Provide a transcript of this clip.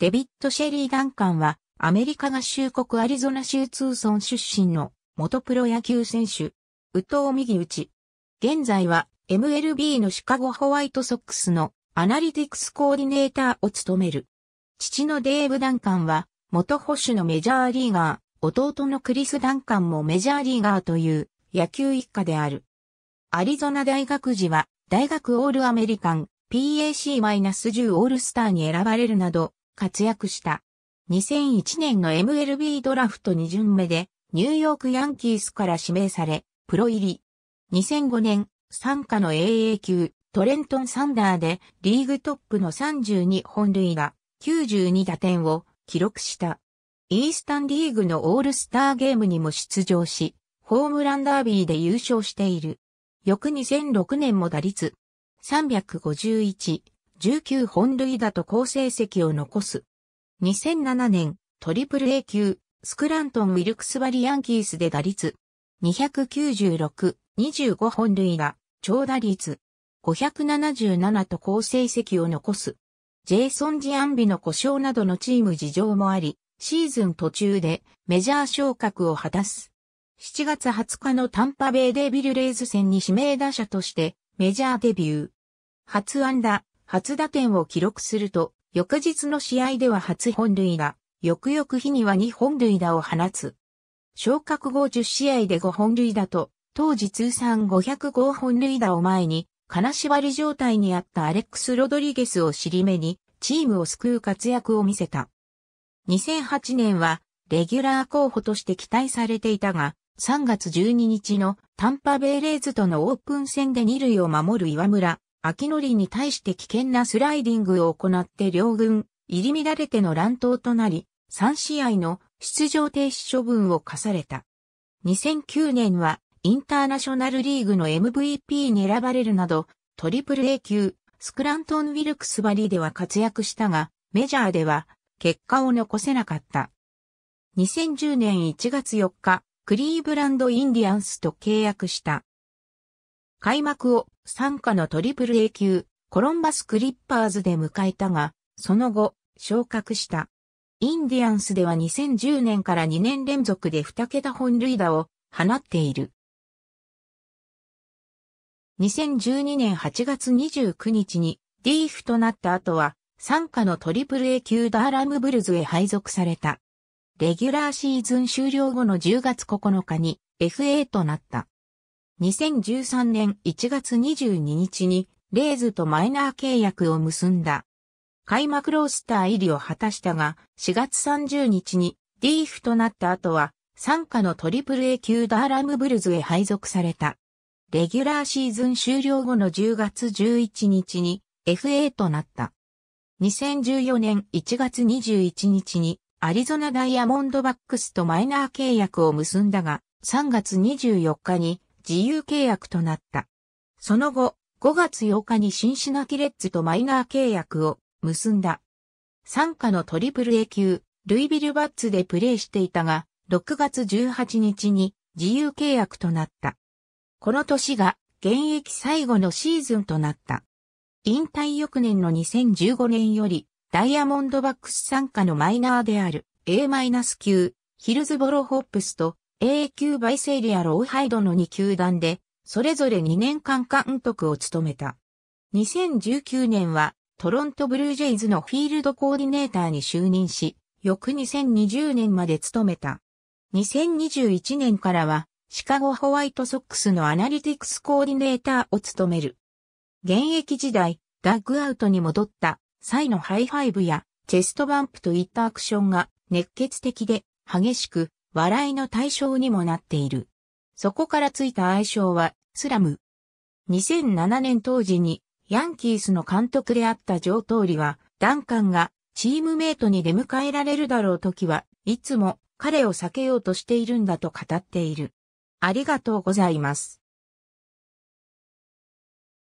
デビッド・シェリー・ダンカンは、アメリカ合衆国アリゾナ州ツーソン出身の元プロ野球選手、右投右打。現在は MLB のシカゴホワイトソックスのアナリティクスコーディネーターを務める。父のデーブ・ダンカンは元捕手のメジャーリーガー、弟のクリス・ダンカンもメジャーリーガーという野球一家である。アリゾナ大学時は大学オールアメリカン PAC-10 オールスターに選ばれるなど活躍した。2001年の MLB ドラフト2巡目でニューヨークヤンキースから指名され、プロ入り。2005年、参加の AA 級、トレントン・サンダーでリーグトップの32本塁打、92打点を記録した。イースタンリーグのオールスターゲームにも出場し、ホームランダービーで優勝している。翌2006年も打率351、19本塁打と好成績を残す。2007年、トリプル A 級、スクラントン・ウィルクスバリヤンキースで打率296、25本塁打、長打率577と好成績を残す。ジェイソン・ジアンビの故障などのチーム事情もあり、シーズン途中でメジャー昇格を果たす。7月20日のタンパベイデビルレイズ戦に指名打者としてメジャーデビュー。初安打、初打点を記録すると、翌日の試合では初本塁打、翌々日には2本塁打を放つ。昇格後10試合で5本塁打と、当時通算505本塁打を前に、金縛り状態にあったアレックス・ロドリゲスを尻目に、チームを救う活躍を見せた。2008年は、レギュラー候補として期待されていたが、3月12日のタンパベイレーズとのオープン戦で二塁を守る岩村、秋則に対して危険なスライディングを行って両軍、入り乱れての乱闘となり、3試合の出場停止処分を課された。2009年はインターナショナルリーグの MVP に選ばれるなど、トリプル A 級、スクラントン・ウィルクスバリーでは活躍したが、メジャーでは結果を残せなかった。2010年1月4日、クリーブランド・インディアンスと契約した。開幕を参加のトリプル A 級、コロンバス・クリッパーズで迎えたが、その後、昇格した。インディアンスでは2010年から2年連続で2桁本塁打を放っている。2012年8月29日にディーフとなった後は、参加のトリプル A 級ダーラムブルズへ配属された。レギュラーシーズン終了後の10月9日に FA となった。2013年1月22日にレーズとマイナー契約を結んだ。開幕ロースター入りを果たしたが、4月30日にディーフとなった後は、参加のトリプル A 級ダーラムブルズへ配属された。レギュラーシーズン終了後の10月11日に FA となった。2014年1月21日にアリゾナダイヤモンドバックスとマイナー契約を結んだが、3月24日に自由契約となった。その後、5月8日にシンシナティレッツとマイナー契約を結んだ。参加のトリプル A 級、ルイビルバッツでプレーしていたが、6月18日に自由契約となった。この年が現役最後のシーズンとなった。引退翌年の2015年よりダイヤモンドバックス参加のマイナーである A- 級ヒルズボロホップスと A 級バイセイリアローハイドの2球団でそれぞれ2年間監督を務めた。2019年はトロントブルージェイズのフィールドコーディネーターに就任し、翌2020年まで務めた。2021年からは、シカゴホワイトソックスのアナリティクスコーディネーターを務める。現役時代、ダッグアウトに戻った際のハイファイブやチェストバンプといったアクションが熱血的で激しく笑いの対象にもなっている。そこからついた愛称はスラム。2007年当時にヤンキースの監督であった上通りは、ダンカンがチームメイトに出迎えられるだろう時はいつも彼を避けようとしているんだと語っている。ありがとうございます。